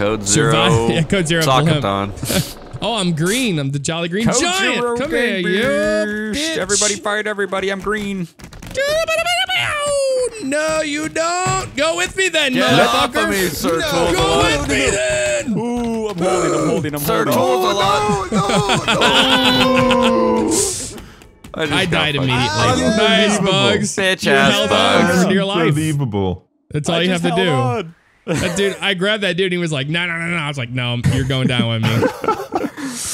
Code Zero. Survive- yeah, Code Zero blimp. Sockathon. Oh, I'm green. I'm the Jolly Green Code Giant. Zero Come here, you bitch. Everybody fight everybody. I'm green. No, you don't. Go with me then, Get off of me, Sir no, Tool go with me then. Ooh, I'm holding. I'm holding. I'm Sir holding. Tools a lot. I, just I got died immediately. Nice, Bugs. Bitch-ass bugs. on life. Unbelievable. That's all I you have to do. on. That dude, I grabbed that dude and he was like, no, no, no, no. I was like, no, you're going down with me.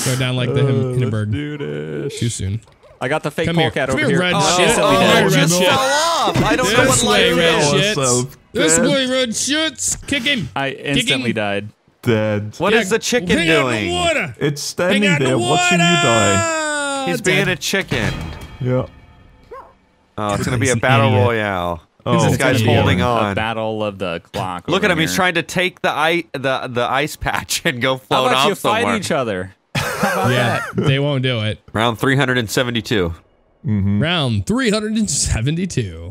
Go down like the Hin- uh, Hindenburg. Do this. Too soon. I got the fake Come here. polecat Come over here, here. red Oh, shit. shit, Oh, Oh, did. just shit. fell off. I don't know This what way, red is. shits. Ourselves This dead. way, red shits. Kick him. I instantly died. Dead. What is the chicken Hang out the doing? water. It's Hang standing out there the watching you die. water. He's being a chicken. Yeah. Oh, it's gonna be a battle idiot. royale. Oh, this guy's holding a- A on. battle of the clock. Look at over him. He's trying to take the ice, the the ice patch and go float How float about off you fight each other? Yeah, they won't do it. Round 372. Round 372.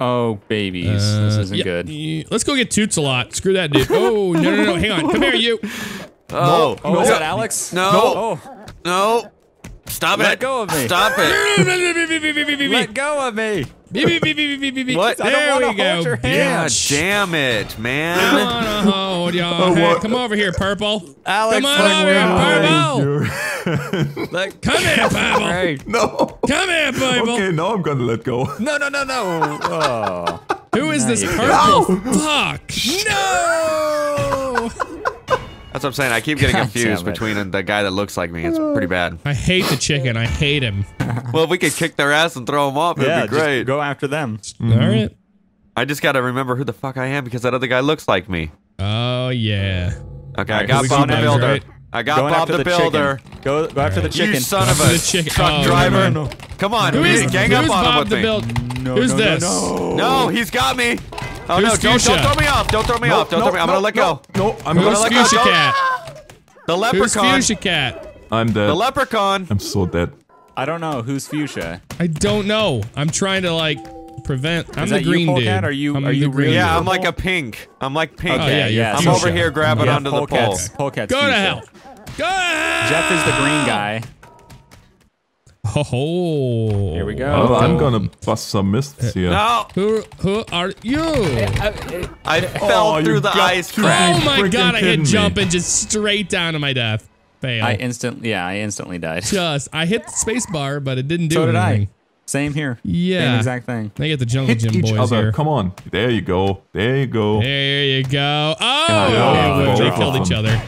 Oh, babies. this Uh, isn't yeah, good. yeah, Let's go get Toots a lot. Screw that dude. Oh, no, no, no. Hang on. Come here, you. Oh, Oh, is that Alex? No. Oh, no! Stop Let it! Let go of me. Stop it! let go of me. What? I don't There wanna we go. hold your God bitch. damn it, man! wanna uh, hold your Oh, hand. what? Come over here, purple. Alex, Come on let over here, purple. Let- Come here, purple. Hey. No. Come here, purple. Okay, now I'm gonna let go. No, no, no, no. Oh. Who is oh. this you purple? Fuck. No. That's what I'm saying. I keep getting God confused between the guy that looks like me. It's pretty bad. I hate the chicken. I hate him. Well, if we could kick their ass and throw them off, it'd be great. Just go after them. All mm-hmm. right. I just gotta remember who the fuck I am because that other guy looks like me. Oh yeah. Okay, I got Bob the Builder. right? I got Going Bob the, the Builder. chicken. Go, go after the chicken. You son of After a the truck oh, driver. no, no, Come on, who is, we is need to gang who's up on him Bob with the me. Build? No, Who's no, this? No, No, he's got me. Oh Who's no, don't, don't throw me off. Don't throw me off. Don't no, throw me. I'm no, gonna let go. No, no I'm Who's gonna let go. Fuchsia Don't- Cat? The Who's. Fuchsia Cat? I'm dead. The leprechaun. I'm so dead. I don't know. Who's fuchsia? I don't know. I'm trying to like prevent. I'm Is the that you, green dude. Polecat? Are you- I'm are the you green really- Yeah, dude. I'm like a pink. I'm like pink. Oh, yeah, you're I'm fuchsia. over here grabbing Yeah, onto the pole. polecats. Polecats Go to hell. Go to hell. Jeff is the green guy. Oh. Here we go. Oh, I'm gonna bust some mists here. Uh, no, Who who are you? I oh, fell Oh, through the ice to crack. Oh my god! I hit kidding me. jump and just straight down to my death. Fail. I instantly, yeah, I instantly died. just I hit the space bar, but it didn't do So did. I. Same here. Yeah. Same exact thing. They get the jungle Hit gym each boys other. here. Come on. There you go. There you go. There you go. Oh, Yeah, they killed of each other,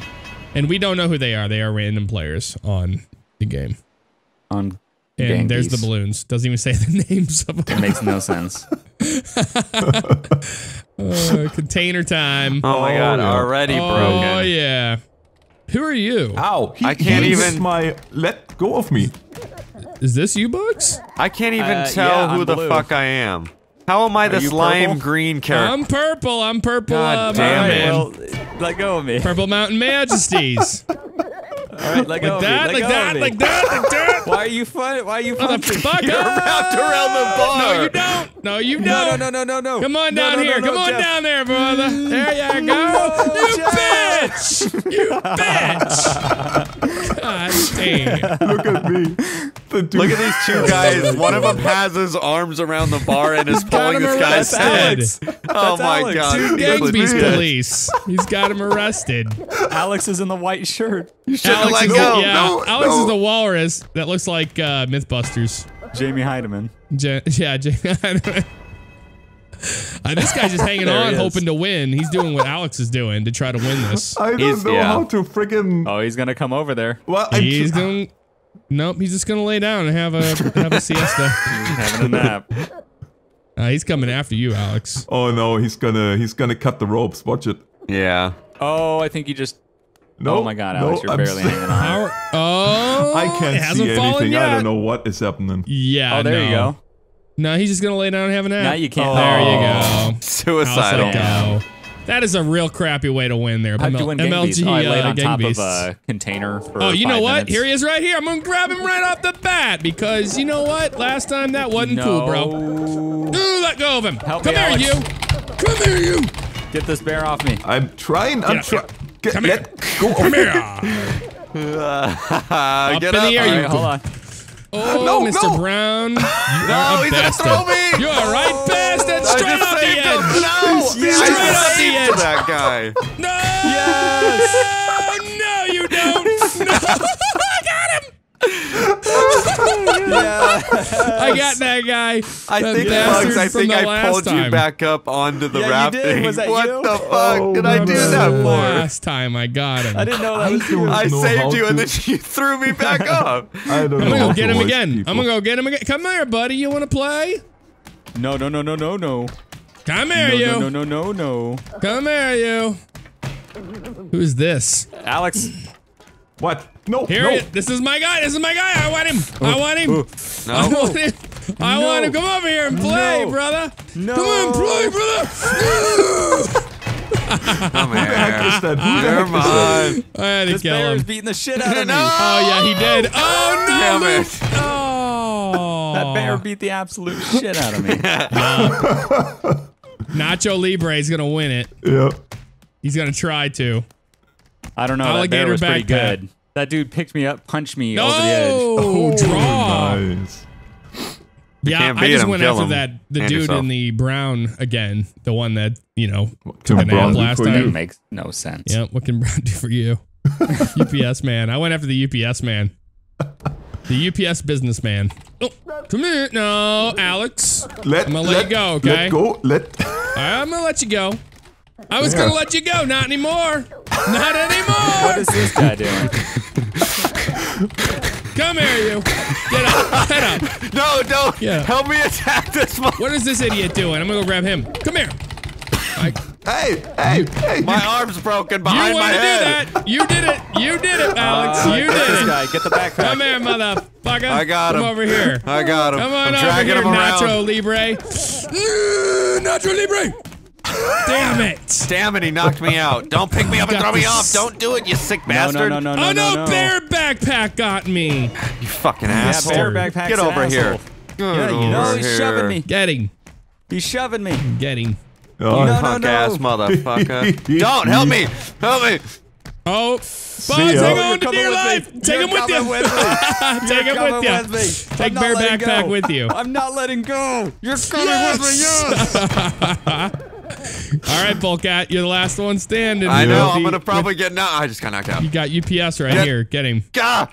and we don't know who they are. They are random players on the game. On And Gang there's the balloons. Doesn't even say the names of them. It makes no sense. Uh, container time. Oh my god, already Oh broken. Oh yeah. Who are you? Ow. He, I can't even- my let go of me. Is this you, Bugs? I can't even Uh, tell yeah, who I'm the blue. fuck I am. How am I the you slime purple? green character? I'm purple. I'm purple. God uh, damn it. well, let go of me. Purple Mountain Majesties. All right, let go like that, of me. like let go that, like that, like that. Why are you fun? Why are you punching? Motherfucker! You're ah! wrapped around the bar. No, you don't. No, you don't. no, no, no, no, no. Come on down no, no, here. no, Come on Jeff. down there, brother. There you go. you bitch. You bitch. God damn. Look at me. The dude. Look at these two guys. One of them has his arms around the bar and is pulling this guy's arrested. head. Oh That's my Alex. god. Two he's Gang Beast legit. Police. He's got him arrested. Alex is in the white shirt. You should have Alex let is, go. yeah, no, Alex no. is the walrus that looks like uh, Mythbusters. Jamie Hyneman. Ja- yeah, Ja- Uh, this guy's just hanging on, hoping to win. He's doing what Alex is doing to try to win this. I don't He's- know yeah. how to friggin' Oh, he's gonna come over there. Well, I He's tr- going. Nope, he's just gonna lay down and have a have a siesta. Having a nap. Uh, he's coming after you, Alex. Oh no, he's gonna he's gonna cut the ropes. Watch it. Yeah. Oh, I think you just. No. oh my God, Alex, no, you're barely hanging on. How, oh, I can't hasn't see fallen anything. Yet. I don't know what is happening. Yeah. Oh, there you no. go. No, he's just gonna lay down and have a nap. Now you can't. There Oh. you go. How's Suicidal. that go? That is a real crappy way to win there. How'd you win MLG Oh, I laid uh, on Gang top Beasts. of a container for. Oh, you know what? minutes. Here he is right here. I'm gonna grab him right off the bat because you know what? Last time that wasn't cool, bro. No. Ooh, let go of him. Help Come me, here, Alex. you. Come here, you. Get this bear off me. I'm trying. I'm Get trying. up, Get, Come here. let go Come of here. Uh, get in up. the air, All you right, hold on. Oh, No, Mr. no. Brown. You No, are a he's gonna bastard. throw me. You are right bastard. I Straight just off the saved him. edge. No, Straight I off the saved that guy. No. Yes. No, you don't. No. I got him. Yeah. I got that guy. I That think, Bugs, I think I pulled time. you back up onto the Yeah, you rafting. did. What you? the fuck Oh, did I do remember that for? Last time I got him. I didn't know that I was you. I saved how you and then you threw me back up. I don't I'm know gonna go get him again. people. I'm gonna go get him again. Come here, buddy. You want to play? No, no, no, no, no, no. Come here, No, you. no, no, no, no, no. Come here, you. Who's this? Alex. What? No, Here, no. he- this is my guy. This is my guy. I want him. I oh, want him. Oh. I No. want him. I want him. Come over here and play, No. brother. No. Come on, play, brother. Come Who the heck here. is that? Who the Never heck is that? mind. I had to This kill him. is beating the shit out of me. No. Oh yeah, he did. Oh no, Damn Luke. it. Oh, That bear beat the absolute shit out of me. Nacho Libre is gonna win it. Yeah. He's gonna try to. I don't know. that Alligator bear was pretty backpack. good. That dude picked me up, punched me over the edge. Oh, oh, no, draw. Nice. Yeah, can't I just him, went after him. that the And dude yourself. in the brown again, the one that you know Can took a nap Brown do last for That makes no sense. Yeah, what can Brown do for you? UPS man. I went after the UPS man. The UPS businessman. Oh, come here. No, Alex. Let, I'm gonna let you go, okay? Let go. Let. I'm gonna let you go. I was Yeah. gonna let you go. Not anymore. Not anymore. What is this guy doing? Come here, you. Get up. Get up. No, don't. Yeah. Help me attack this one. What is this idiot doing? I'm gonna go grab him. Come here. I, hey, hey, hey. My arm's broken you behind my want to do head. that? You did it. You did it, Alex. Uh, you get did this it. guy. Get the backpack. Come here, motherfucker. I got Come him. over here. I got him. Come on I'm over dragging here, him around. Nacho Libre. Nacho Libre. Damn it. Damn it, he knocked me out. Don't pick me up and Got throw me off. Don't do it, you sick bastard. no, no, no, oh no, no, no. bear backpack got me. You fucking Yeah, asshole. bear backpack's Get an over here. asshole. Get Yeah, you over know he's shoving me. Getting. He's shoving me. Get him. Oh, No, no, Punk no. ass motherfucker. Don't help me. Help me. Oh, Bugs, take hang You're on You're to dear with life. me. Take You're him with you. with. Take him with you. with. Take I'm bear backpack go. with you. I'm not letting go. You're coming Yes. with me. Yes. All right, Polecat, you're the last one standing. I know. I'm gonna probably get. No, I just got knocked out. You got UPS right Get- here. Get him. Gah!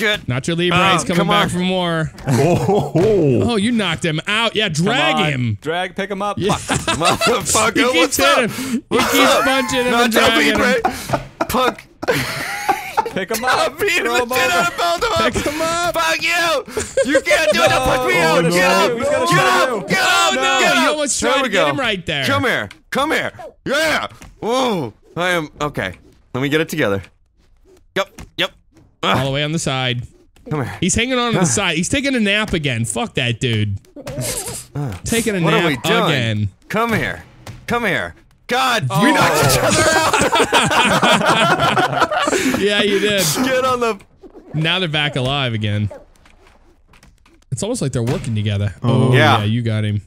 Get. Nacho Libre Oh, is coming back on. for more. oh, ho, ho. Oh, you knocked him out. Yeah, drag him. Drag, pick him up. Yeah. Motherfucker, He keeps what's up? hitting him. He What's keeps punching him Nacho and dragging him. Libre. Punk. Pick him I'm up. beating Throw the him shit over. out of both of them. Pick him up. Fuck you! You can't do it! Don't push me No, out! no, Get up! he's gonna Get shoot up! you. Get Oh, up! no, Get you up! almost There tried we to get go. him right there. Come here! Come here! Yeah! Whoa! I am okay. Let me get it together. Yep. Yep. All Ah, the way on the side. come here. He's hanging on to the side. He's taking a nap again. Fuck that dude. Taking a What nap are we doing? again. Come here. Come here. God, we knocked each other out. Yeah, you did. Get on the. Now they're back alive again. It's almost like they're working together. Oh, Yeah. yeah. you got him.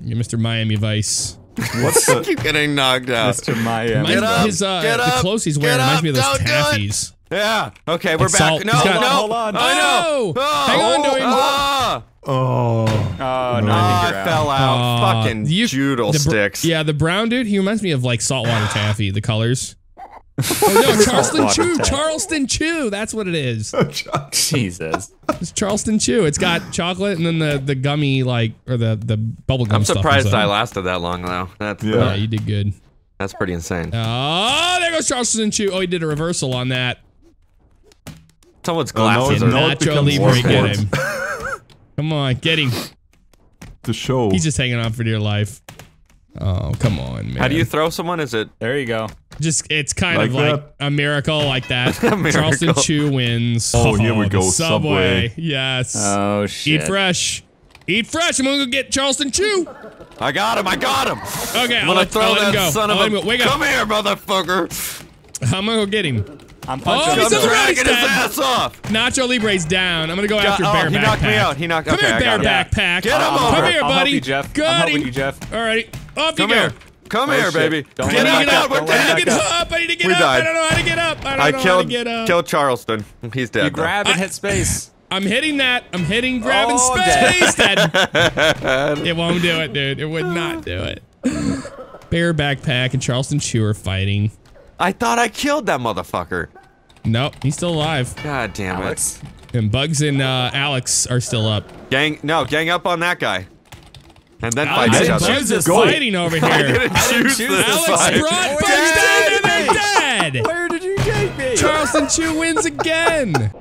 You Mr. Miami Vice. What's the? Keep getting knocked out. Mr. Maya. Reminds- up, his, uh, get the up, clothes he's get wearing reminds up, me of those don't do it. taffies. Yeah. Okay, we're Like back. salt. No, got- no. Hold on. I know. Oh, Oh, hang on to him. Ah, Oh. Oh, no, oh, I think I you're out. fell out. Aw, Fucking you- Judel the sticks. Yeah, the brown dude, he reminds me of like saltwater taffy, the colors. Oh no, Charleston Chew, taffy. Charleston Chew. That's what it is. Oh, Jesus. It's Charleston Chew. It's got chocolate and then the the gummy like or the the bubble gum I'm surprised inside. I lasted that long though. That's Yeah. Yeah, you did good. that's pretty insane. Oh, there goes Charleston Chew. Oh, he did a reversal on that. Someone's Oh, no, glasses no, are. it Nacho Libre, get him. Come on, get him. The show. He's just hanging on for dear life. Oh, come on, man. How do you throw someone? Is it? There you go. Just it's kind Like of like that? a miracle like that. miracle. Charleston Chew wins. Oh, here we oh, go, Subway. Subway. Yes. Oh, shit. Eat fresh. Eat fresh. I'm gonna go get Charleston Chew. I got him. I got him. Okay, I'm I'll gonna let, throw I'll that go. son I'll of a. him go. Wake up. Come here, motherfucker. I'm gonna go get him. I'm Oh, punching he's him. on the I'm right his ass off. Nacho Libre's down. I'm gonna go after oh, Bear he Backpack. knocked me out. He knocked. Out. Come okay, here, I Bear him. Backpack. Get him I'm over. Come here, I'll buddy. you, Jeff. Got I'm helping him. you, Jeff. All right, off Come you go. here. Come Oh, here, shit. baby. Don't Get let out, him get up. We're Don't I let need to get up. I need to get We up. died. I don't know how to get up. I don't I know killed how to get up. killed Charleston. He's dead. You though. grab and hit space. I'm hitting that. I'm hitting grabbing Oh, space. That it won't do it, dude. It would not do it. Bear backpack and Charleston Chew are fighting. I thought I killed that motherfucker. Nope, he's still alive. God damn Alex. And Bugs and uh, Alex are still up. Gang, no, gang up on that guy. And then fight Alex each other. Bugs are Go. fighting over I here. didn't choose choose this this Alex fight. brought Where Bugs down and they're dead. Where did you take me? Charleston Chew wins again.